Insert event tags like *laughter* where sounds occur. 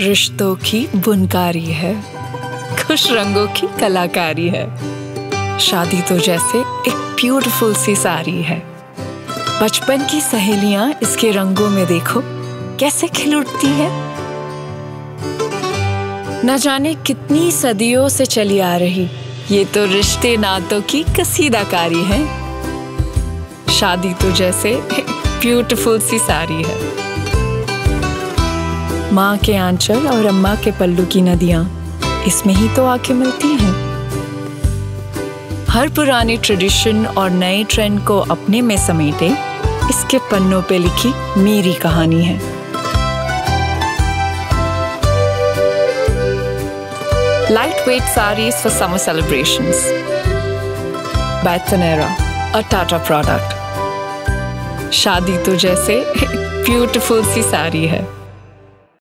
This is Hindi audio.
रिश्तों की बुनकारी है, खुश रंगों की कलाकारी है। शादी तो जैसे एक ब्यूटीफुल सी साड़ी है। बचपन की सहेलियाँ इसके रंगों में देखो, कैसे खिल उठती है। न जाने कितनी सदियों से चली आ रही, ये तो रिश्ते नातों की कसीदाकारी है। शादी तो जैसे ब्यूटीफुल सी साड़ी है। माँ के आंचल और अम्मा के पल्लू की नदियाँ इसमें ही तो आके मिलती हैं हर पुराने ट्रेडिशन और नए ट्रेंड को अपने में समेटे इसके पन्नों पे लिखी मेरी कहानी है Lightweight sarees for summer celebrations. By Tanera, a Tata product. शादी तो जैसे *laughs* ब्यूटीफुल सी साड़ी है